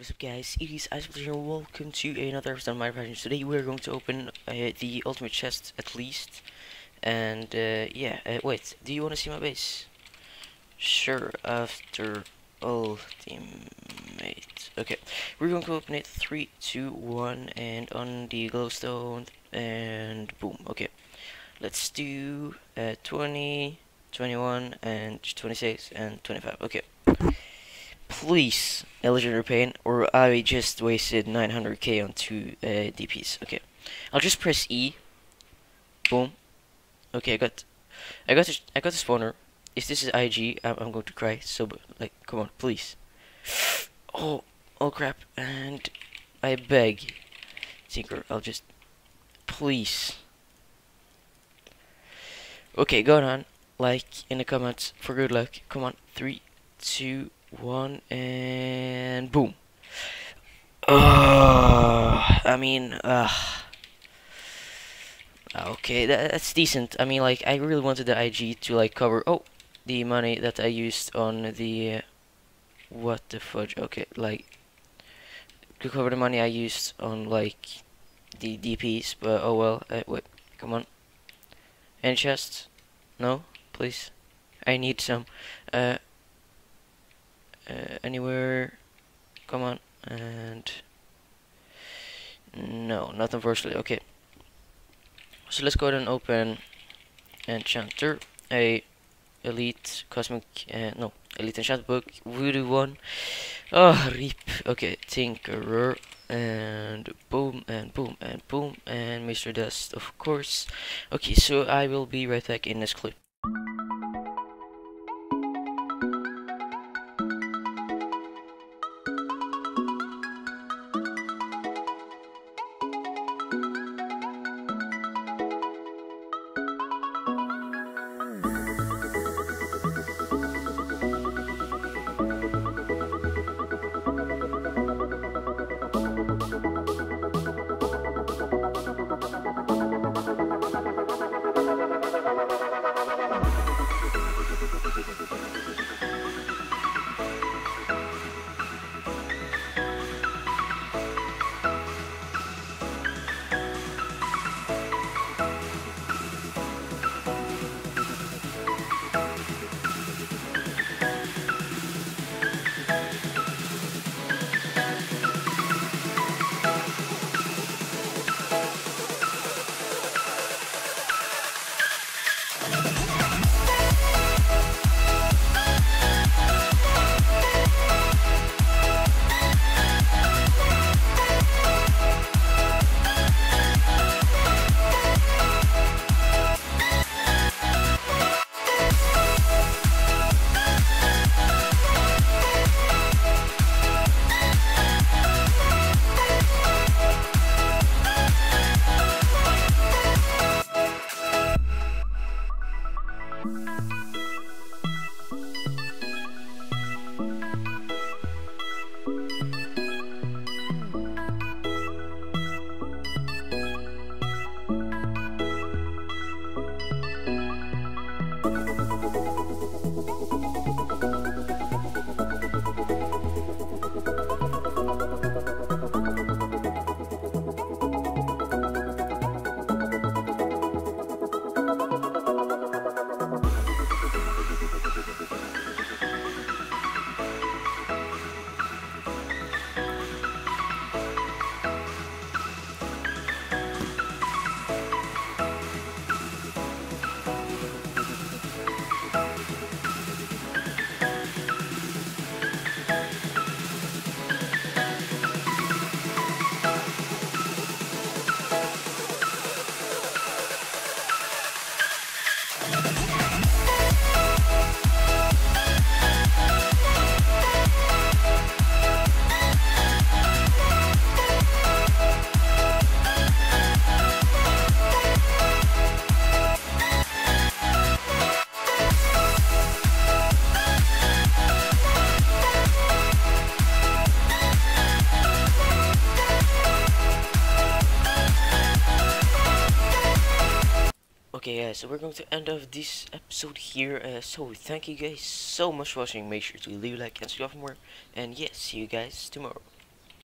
what is up guys, it is Ice here and welcome to another episode of my Passions. Today we're going to open uh, the ultimate chest at least. And uh, yeah, uh, wait, do you want to see my base? Sure, after ultimate. Okay, we're going to open it 3, 2, 1 and on the glowstone and boom, okay. Let's do uh, 20, 21 and 26 and 25, okay please a legendary pain or I just wasted 900k on two uh, DPs okay. I'll just press E. Boom. Okay I got I got the, I got the spawner. If this is IG I'm, I'm going to cry. So like come on please. Oh oh crap. And I beg. Tinker I'll just please. Okay go on. Like in the comments. For good luck. Come on. Three two one and boom. Uh, I mean, uh, okay, that, that's decent. I mean, like, I really wanted the IG to, like, cover, oh, the money that I used on the, uh, what the fudge, okay, like, to cover the money I used on, like, the DPs, but, oh well, uh, wait, come on. Any chests? No? Please? I need some. Uh, uh, anywhere come on and no not unfortunately okay. So let's go ahead and open enchanter a elite cosmic uh, no elite enchant book voodoo one. Oh rip okay tinkerer and boom and boom and boom and mystery dust of course. Okay so i will be right back in this clip Okay guys, so we're going to end of this episode here, uh, so thank you guys so much for watching, make sure to leave a like and subscribe for more, and yes, see you guys tomorrow.